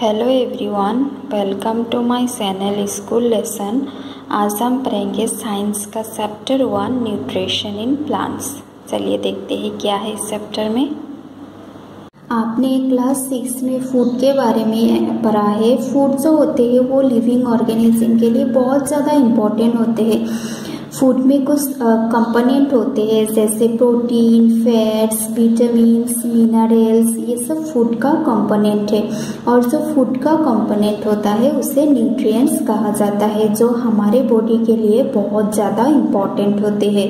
Hello everyone welcome to my channel school lesson आज हम पढ़ेंगे साइंस का chapter one nutrition in plants चलिए देखते हैं क्या है इस चैप्टर में। आपने क्लास सिक्स में फ़ूड के बारे में पढ़ा है। फ़ूड जो होते हैं वो लिविंग ऑर्गेनिज्म के लिए बहुत ज़्यादा इम्पोर्टेंट होते हैं। फ़ूड में कुछ कंपोनेंट होते हैं, जैसे प्रोटीन फैट्स विटामिन्स मिनरल्स ये सब फ़ूड का कंपोनेंट है। और जो फ़ूड का कंपोनेंट होता है, उसे न्यूट्रिएंट्स कहा जाता है, जो हमारे बॉडी के लिए बहुत ज़्यादा इंपॉर्टेंट होते हैं।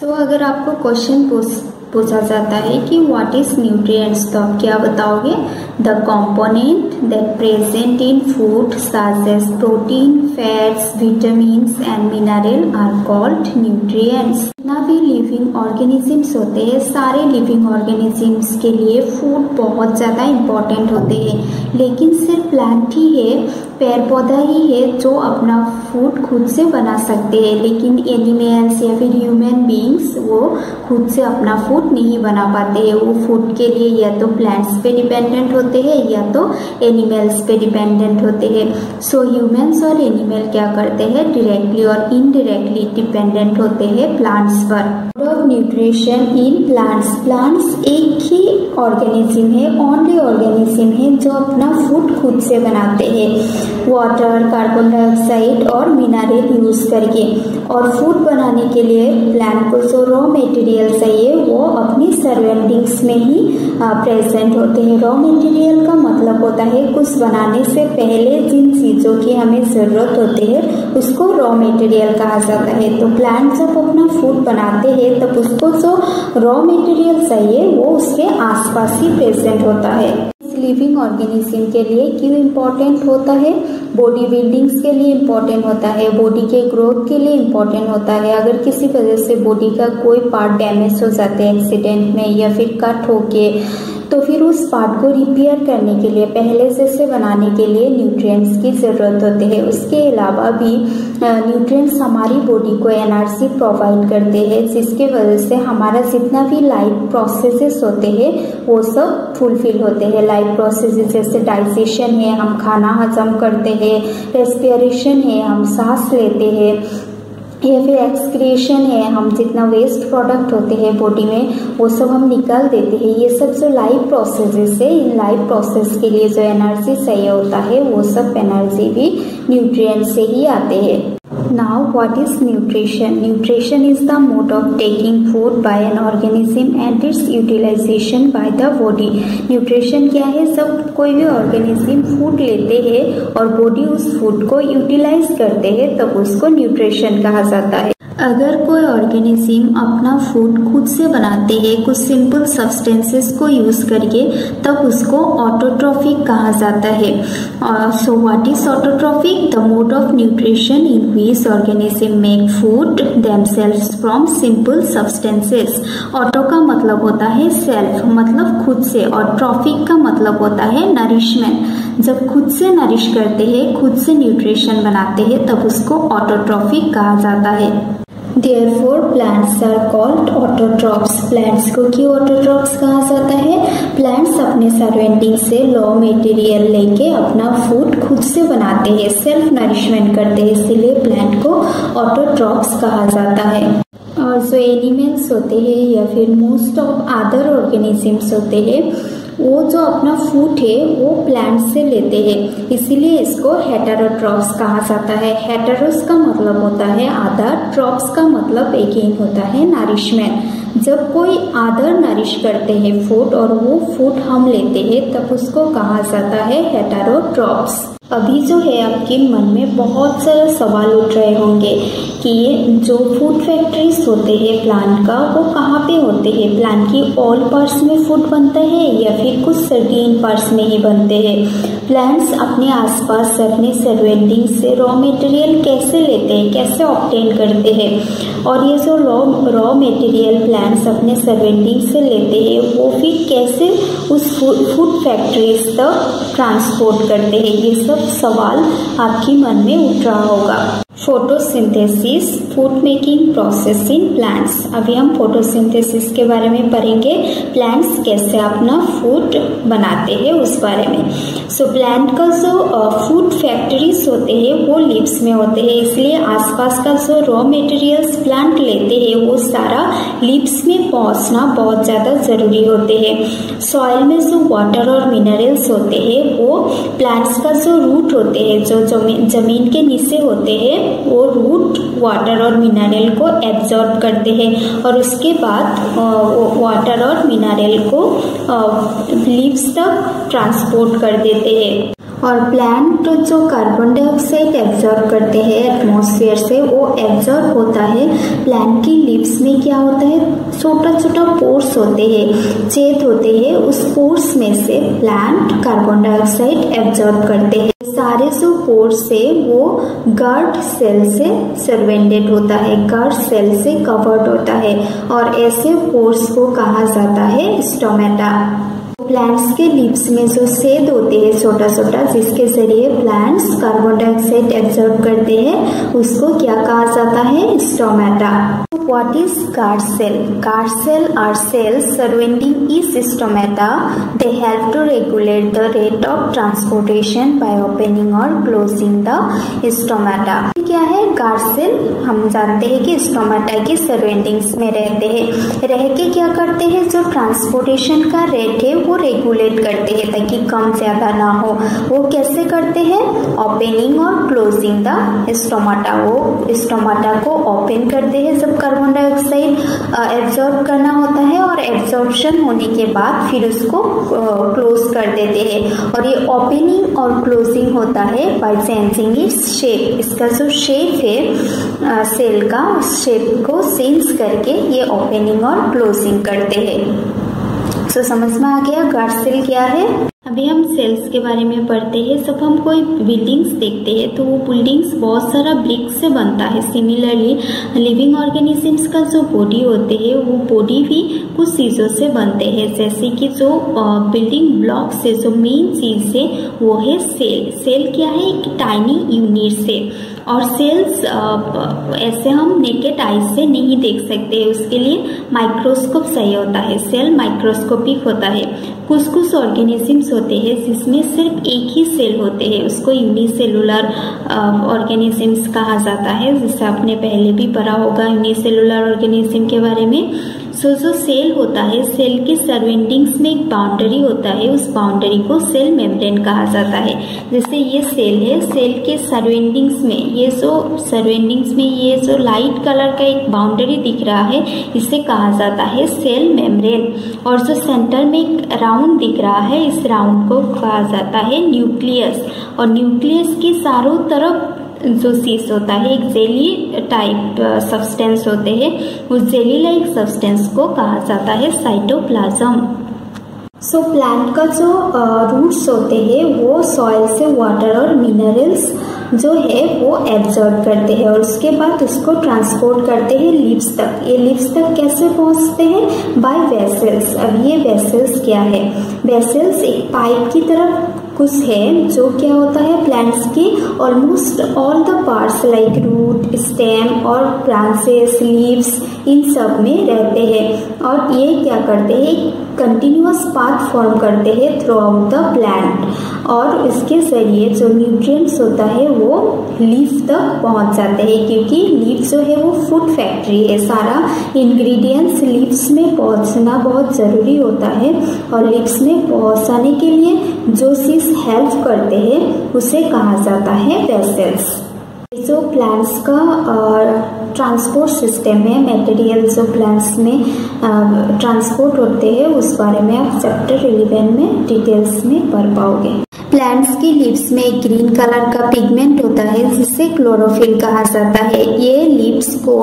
तो अगर आपको क्वेश्चन पूछा जाता है कि व्हाट इज़ न्यूट्रिएंट्स तो आप क्या बताओगे? The component that present in food as protein fats vitamins and mineral are called nutrients जितना भी लिविंग ऑर्गेनिजम्स होते हैं, सारे लिविंग ऑर्गेनिजम्स के लिए फ़ूड बहुत ज़्यादा इम्पोर्टेंट होते हैं। लेकिन सिर्फ़ प्लांट ही है पेड़ पौधा ही है जो अपना फ़ूड खुद से बना सकते हैं, लेकिन एनिमल्स या फिर ह्यूमन बींग्स वो खुद से अपना फ़ूड नहीं बना पाते हैं। वो फ़ूड के लिए या तो प्लांट्स पे डिपेंडेंट होते हैं या तो एनिमल्स पे डिपेंडेंट होते हैं। सो ह्यूमंस और एनिमल क्या करते हैं? डायरेक्टली और इनडायरेक्टली डिपेंडेंट होते हैं प्लांट्स पर। न्यूट्रिशन इन प्लांट्स प्लांट्स एक ही ऑर्गेनिज्म है ओनली ऑर्गेनिज्म है जो अपना फ़ूड खुद से बनाते हैं। वाटर कार्बन डाइऑक्साइड और मिनरल यूज़ करके। और फ़ूड बनाने के लिए प्लांट को जो रॉ मटेरियल चाहिए, वो अपनी सराउंडिंग्स में ही प्रेजेंट होते हैं। रॉ मटेरियल का मतलब होता है, कुछ बनाने से पहले जिन चीज़ों की हमें ज़रूरत होती है, उसको रॉ मटेरियल कहा जाता है। तो प्लांट जब अपना फ़ूड बनाते हैं, तब उसको जो रॉ मटेरियल चाहिए, वो उसके आसपास ही प्रेजेंट होता है। लिविंग ऑर्गेनिज्म के लिए क्यों इम्पोर्टेंट होता है? बॉडी बिल्डिंग्स के लिए इम्पोर्टेंट होता है। बॉडी के ग्रोथ के लिए इम्पोर्टेंट होता है। अगर किसी वजह से बॉडी का कोई पार्ट डैमेज हो जाता है एक्सीडेंट में या फिर कट होके तो फिर उस पार्ट को रिपेयर करने के लिए, पहले जैसे बनाने के लिए न्यूट्रिएंट्स की ज़रूरत होती है। उसके अलावा भी न्यूट्रिएंट्स हमारी बॉडी को एनर्जी प्रोवाइड करते हैं, जिसके वजह से हमारा जितना भी लाइफ प्रोसेसेस होते हैं, वो सब फुलफिल होते हैं। लाइफ प्रोसेसेस जैसे डाइजेशन है, हम खाना हजम करते हैं रेस्पिरेशन है, हम सांस लेते हैं या फिर एक्सक्रिएशन है, हम जितना वेस्ट प्रोडक्ट होते हैं बॉडी में, वो सब हम निकाल देते हैं। ये सब जो लाइफ प्रोसेस है, इन लाइफ प्रोसेस के लिए जो एनर्जी चाहिए होता है, वो सब एनर्जी भी न्यूट्रिएंट से ही आते हैं। Now, what is nutrition? Nutrition is the mode of taking food by an organism and its utilization by the body. Nutrition क्या है सब कोई भी organism food लेते हैं और body उस food को utilize करते हैं तब उसको nutrition कहा जाता है अगर कोई ऑर्गेनिज्म अपना फ़ूड खुद से बनाते हैं, कुछ सिंपल सब्सटेंसेस को यूज़ करके तब उसको ऑटोट्रॉफिक कहा जाता है। So what is autotrophic the mode of nutrition in which organism make food themselves from simple substances auto का मतलब होता है सेल्फ मतलब खुद से, और ट्रॉफिक का मतलब होता है नरिशमेंट जब खुद से नरिश करते हैं, खुद से न्यूट्रिशन बनाते हैं, तब उसको ऑटोट्रॉफिक कहा जाता है। Therefore, plants are called autotrophs. Plants को क्यों autotrophs कहा जाता है प्लांट्स अपने सराउंडिंग से रॉ मटेरियल लेके अपना फ़ूड खुद से बनाते हैं सेल्फ नरिशमेंट करते हैं इसीलिए प्लांट को ऑटोट्रॉप्स कहा जाता है और जो एनिमल्स होते हैं या फिर मोस्ट ऑफ़ अदर ऑर्गेनिजम्स होते हैं वो जो अपना फूट है, वो प्लांट से लेते हैं। इसीलिए इसको हेटेरोट्रॉप्स कहा जाता है। हेटेरोस का मतलब होता है आधार ट्रॉप्स का मतलब एक ही होता है नारिशमेंट जब कोई आधार नरिश करते हैं फूट और वो फूट हम लेते हैं, तब उसको कहा जाता है हेटेरोट्रॉप्स अभी जो है आपके मन में बहुत सारे सवाल उठ रहे होंगे कि ये जो फ़ूड फैक्ट्रीज होते हैं प्लांट का, वो कहाँ पे होते हैं? प्लांट की ऑल पार्ट्स में फ़ूड बनता है या फिर कुछ सर्टीन पार्ट्स में ही बनते हैं? प्लांट्स अपने आसपास अपने सराउंडिंग से रॉ मटेरियल कैसे लेते हैं, कैसे ऑप्टेन करते हैं? और ये जो रॉ रॉ मटेरियल प्लांट्स अपने सराउंडिंग से लेते हैं, वो फिर कैसे उस फ़ूड फैक्ट्रीज तक ट्रांसपोर्ट करते हैं? ये सब सवाल आपके मन में उठ रहा होगा। Photosynthesis food making process in plants अभी हम फोटोसिंथेसिस के बारे में पढ़ेंगे प्लांट्स कैसे अपना फ़ूड बनाते हैं उस बारे में। सो so, प्लांट का जो फ़ूड फैक्ट्रीज होते हैं वो लिप्स में होते हैं। इसलिए आसपास का जो रॉ मटेरियल्स प्लांट लेते हैं वो सारा लिप्स में पहुँचना बहुत ज़्यादा ज़रूरी होते हैं। सॉइल में जो वाटर और मिनरल्स होते हैं वो प्लांट्स का जो रूट होते हैं जो ज़मीन के नीचे होते हैं वो रूट वाटर और मिनरल को एब्जॉर्ब करते हैं और उसके बाद वाटर और मिनरल को लीव्स तक ट्रांसपोर्ट कर देते हैं। और प्लांट जो कार्बन डाइऑक्साइड एब्जॉर्ब करते हैं एटमॉस्फेयर से, वो एब्जॉर्ब होता है। प्लांट की लिप्स में क्या होता है? छोटा छोटा पोर्स होते हैं, छेद होते हैं। उस पोर्स में से प्लांट कार्बन डाइऑक्साइड एब्जॉर्ब करते हैं। सारे जो पोर्स से वो गर्ड सेल से सर्वेंडेड होता है गार्ड सेल से कवर्ड होता है और ऐसे पोर्स को कहा जाता है स्टोमेटा प्लांट्स के लिप्स में जो सेद होते हैं, छोटा छोटा, जिसके ज़रिए प्लांट्स कार्बन डाइऑक्साइड एब्जॉर्ब करते हैं, उसको क्या कहा जाता है? Stomata what is guard cell guard cell are cells surrounding इस stomata they help to regulate the rate of transportation by opening और क्लोजिंग द स्टोमेटा क्या है? गार्ड सेल हम जानते हैं कि स्टोमाटा की सराउंडिंग्स में रहते हैं। रह के क्या करते हैं? जो ट्रांसपोर्टेशन का रेट है, वो रेगुलेट करते हैं ताकि कम ज़्यादा ना हो। वो कैसे करते हैं? ओपनिंग और क्लोजिंग द स्टोमाटा वो स्टोमाटा को ओपन करते हैं जब कार्बन डाइऑक्साइड एब्जॉर्ब करना होता है और एब्जॉर्बशन होने के बाद फिर उसको क्लोज कर देते हैं। और ये ओपनिंग और क्लोजिंग होता है बाय चेंजिंग इट्स शेप इसका जो शेप है सेल का, उस शेप को चेंज करके ये ओपनिंग और क्लोजिंग करते हैं। तो समझ में आ गया? गार्ड सेल क्या है? अभी हम सेल्स के बारे में पढ़ते हैं जब हम कोई बिल्डिंग्स देखते हैं तो वो बिल्डिंग्स बहुत सारा ब्रिक्स से बनता है। सिमिलरली लिविंग ऑर्गेनिजम्स का जो बॉडी होते हैं, वो बॉडी भी कुछ चीज़ों से बनते हैं। जैसे कि जो बिल्डिंग ब्लॉक से जो मेन चीज़ है, वो है सेल सेल क्या है? एक टाइनी यूनिट से और सेल्स ऐसे हम नेकेट आइज़ से नहीं देख सकते, उसके लिए माइक्रोस्कोप सही होता है सेल माइक्रोस्कोपिक होता है। कुछ कुछ ऑर्गेनिजम्स होते हैं, जिसमें सिर्फ़ एक ही सेल होते हैं, उसको यूनिसेलुलर ऑर्गेनिजम्स कहा जाता है जिससे आपने पहले भी पढ़ा होगा यूनिसेलुलर ऑर्गेनिज्म के बारे में। सो जो सेल होता है, सेल के सराउंडिंग्स में एक बाउंड्री होता है, उस बाउंड्री को सेल मेम्ब्रेन कहा जाता है। जैसे ये सेल है सेल के सराउंडिंग्स में, ये जो सराउंडिंग्स में ये जो लाइट कलर का एक बाउंड्री दिख रहा है, इसे कहा जाता है सेल मेम्ब्रेन और जो सेंटर में एक राउंड दिख रहा है, इस राउंड को कहा जाता है न्यूक्लियस और न्यूक्लियस के चारों तरफ़ जो सीस होता है एक जेली टाइप सब्सटेंस होते हैं। उस जेली लाइक सब्सटेंस को कहा जाता है साइटोप्लाज्म सो so, प्लांट का जो रूट्स uh, होते हैं वो सॉइल से वाटर और मिनरल्स जो है वो एब्जॉर्ब करते हैं। और उसके बाद उसको ट्रांसपोर्ट करते हैं लिप्स तक। ये लिप्स तक कैसे पहुँचते हैं? बाय वेसल्स अब ये वेसल्स क्या है? वेसल्स एक पाइप की तरफ़ कुछ है जो क्या होता है प्लांट्स के almost all the parts like root stem और ब्रांचेस लीव्स इन सब में रहते हैं। और ये क्या करते हैं? कंटिन्यूस पाथ फॉर्म करते हैं थ्रू आउट द प्लांट और इसके ज़रिए जो न्यूट्रिएंट्स होता है वो लीफ तक पहुँच जाते हैं, क्योंकि लीफ जो है वो फ़ूड फैक्ट्री है। सारा इंग्रेडिएंट्स लीव्स में पहुँचना बहुत ज़रूरी होता है और लीव्स में पहुँचाने के लिए जो चीज़ हेल्प करते हैं, उसे कहा जाता है वेसल्स जो प्लांट्स का ट्रांसपोर्ट सिस्टम है मेटेरियल जो प्लांट्स में ट्रांसपोर्ट होते हैं, उस बारे में आप चैप्टर इलेवन में डिटेल्स में पढ़ पाओगे। प्लांट्स की लिप्स में ग्रीन कलर का पिगमेंट होता है जिसे क्लोरोफिल कहा जाता है। ये लिप्स को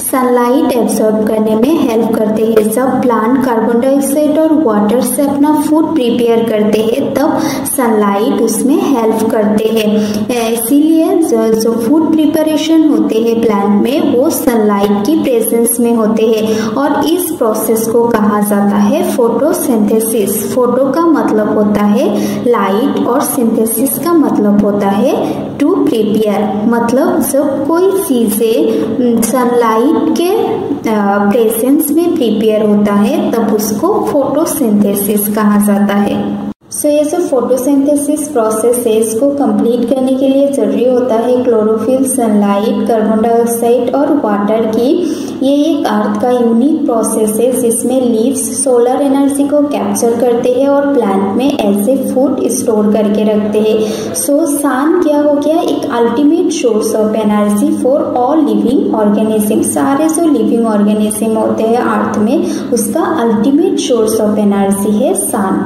सनलाइट एब्जॉर्ब करने में हेल्प करते हैं। जब प्लांट कार्बन डाइऑक्साइड और वाटर से अपना फ़ूड प्रिपेयर करते हैं तब सनलाइट उसमें हेल्प करते हैं। इसीलिए जो, जो फ़ूड प्रिपरेशन होते हैं प्लांट में वो सनलाइट की प्रेजेंस में होते हैं। और इस प्रोसेस को कहा जाता है फोटोसिंथेसिस फ़ोटो का मतलब होता है लाइट और सिंथेसिस का मतलब होता है टू प्रिपेयर मतलब जब कोई चीज़ें सनलाइट के प्रेजेंस में प्रिपेयर होता है, तब उसको फोटोसिंथेसिस कहा जाता है। सो ये जो फोटोसिंथेसिस प्रोसेस है इसको कंप्लीट करने के लिए ज़रूरी होता है क्लोरोफिल सनलाइट कार्बन डाइऑक्साइड और वाटर की। ये एक अर्थ का यूनिक प्रोसेस है जिसमें लीव्स सोलर एनर्जी को कैप्चर करते हैं और प्लांट में ऐसे फ़ूड स्टोर करके रखते हैं। सो सान क्या हो गया? एक ultimate source of energy for all living organism सारे जो लिविंग ऑर्गेनिज्म होते हैं अर्थ में, उसका अल्टीमेट सोर्स ऑफ़ एनर्जी है सान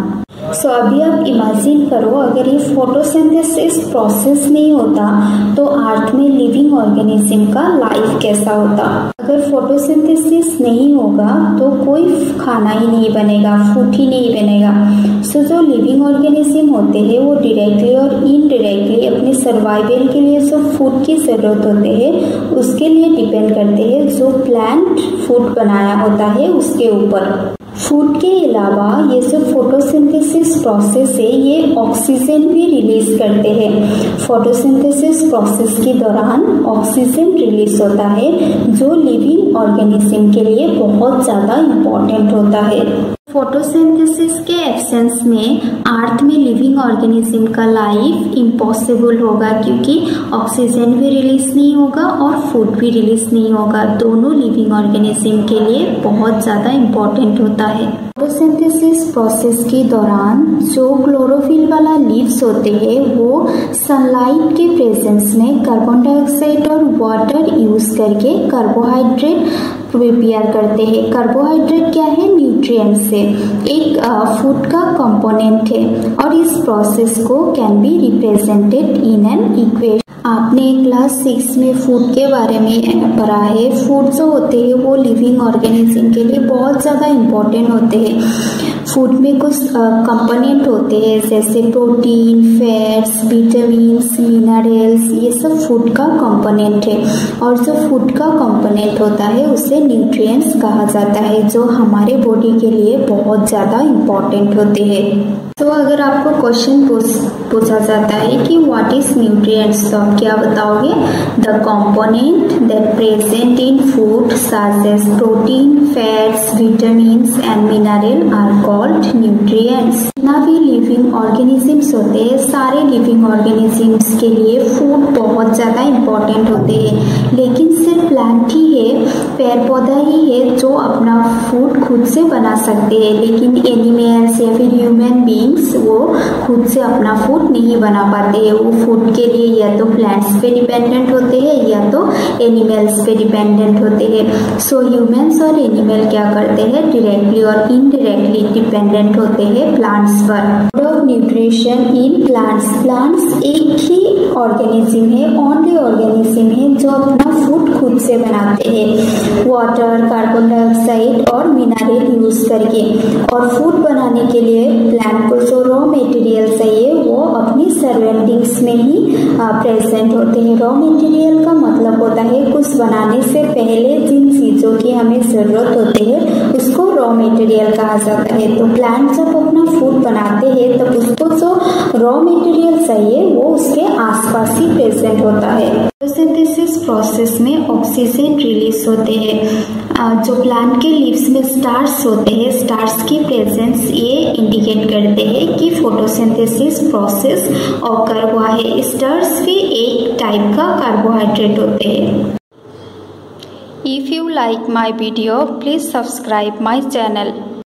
सो अभी आप इमेजिन करो अगर ये फोटोसिंथेसिस प्रोसेस नहीं होता तो अर्थ में लिविंग ऑर्गेनिज्म का लाइफ कैसा होता? अगर फोटोसिंथेसिस नहीं होगा तो कोई खाना ही नहीं बनेगा फ़ूड ही नहीं बनेगा। सो so, जो लिविंग ऑर्गेनिज्म होते हैं वो डायरेक्टली और इनडायरेक्टली अपने सर्वाइवल के लिए जो फ़ूड की ज़रूरत होते हैं उसके लिए डिपेंड करते हैं जो प्लांट फ़ूड बनाया होता है उसके ऊपर। फ़ूड के अलावा ये जो फोटोसिंथेसिस प्रोसेस है ये ऑक्सीजन भी रिलीज़ करते हैं। फोटोसिंथेसिस प्रोसेस के दौरान ऑक्सीजन रिलीज़ होता है, जो लिविंग ऑर्गेनिज्म के लिए बहुत ज़्यादा इम्पोर्टेंट होता है। फोटोसिंथेसिस के एब्सेंस में अर्थ में लिविंग ऑर्गेनिज्म का लाइफ इम्पॉसिबल होगा क्योंकि ऑक्सीजन भी रिलीज़ नहीं होगा और फ़ूड भी रिलीज़ नहीं होगा। दोनों लिविंग ऑर्गेनिज्म के लिए बहुत ज़्यादा इम्पोर्टेंट होता है। फोटोसिंथेसिस प्रोसेस के दौरान जो क्लोरोफिल वाला लीव्स होते हैं, वो सनलाइट के प्रेजेंस में कार्बन डाइऑक्साइड और वाटर यूज़ करके कार्बोहाइड्रेट प्रिपेयर करते हैं। कार्बोहाइड्रेट क्या है? न्यूट्रिएंट्स से। एक फ़ूड का कंपोनेंट है और इस प्रोसेस को can be represented in an equation आपने क्लास सिक्स में फ़ूड के बारे में पढ़ा है। फ़ूड जो होते हैं, वो लिविंग ऑर्गेनिज्म के लिए बहुत ज़्यादा इम्पोर्टेंट होते हैं। फ़ूड में कुछ कंपोनेंट होते हैं, जैसे प्रोटीन फैट्स विटामिन्स मिनरल्स ये सब फ़ूड का कंपोनेंट है। और जो फ़ूड का कंपोनेंट होता है, उसे न्यूट्रिएंट्स कहा जाता है, जो हमारे बॉडी के लिए बहुत ज़्यादा इम्पोर्टेंट होते हैं। तो अगर आपको क्वेश्चन पूछा जाता है कि व्हाट इज़ न्यूट्रिएंट्स तो आप क्या बताओगे? The component that present in food as protein fats vitamins and mineral are called nutrients जितना भी लिविंग ऑर्गेनिजम्स होते हैं, सारे लिविंग ऑर्गेनिजम्स के लिए फ़ूड बहुत ज़्यादा इम्पोर्टेंट होते हैं। लेकिन सिर्फ़ प्लांट ही है पेड़ पौधा ही है जो अपना फ़ूड खुद से बना सकते हैं। लेकिन एनिमल्स या फिर ह्यूमन बींग्स वो खुद से अपना फ़ूड नहीं बना पाते हैं। वो फ़ूड के लिए या तो प्लांट्स पे डिपेंडेंट होते हैं या तो एनिमल्स पे डिपेंडेंट होते हैं। सो ह्यूमंस और एनिमल क्या करते हैं? डायरेक्टली और इनडायरेक्टली डिपेंडेंट होते हैं प्लांट्स पर। न्यूट्रिशन इन प्लांट्स प्लांट्स एक ही ऑर्गेनिज्म है ओनली ऑर्गेनिज्म है से बनाते हैं। वाटर कार्बन डाइऑक्साइड और मिनरल यूज़ करके और फ़ूड बनाने के लिए प्लांट को जो रॉ मटेरियल चाहिए, वो अपनी सराउंडिंग्स में ही प्रेजेंट होते हैं। रॉ मटेरियल का मतलब होता है कुछ बनाने से पहले जिन चीज़ों की हमें ज़रूरत होती है, उसको रॉ मटेरियल कहा जाता है। तो प्लांट जब अपना फ़ूड बनाते हैं, तब उसको जो रॉ मटेरियल चाहिए, वो उसके आसपास ही प्रेजेंट होता है। प्रोसेस में ऑक्सीजन रिलीज़ होते हैं। जो प्लांट के लीव्स में स्टार्स होते हैं स्टार्स की प्रेजेंस ये इंडिकेट करते हैं कि फोटोसिंथेसिस प्रोसेस ऑकर हुआ है। स्टार्स भी एक टाइप का कार्बोहाइड्रेट होते हैं। If you like my video please subscribe my channel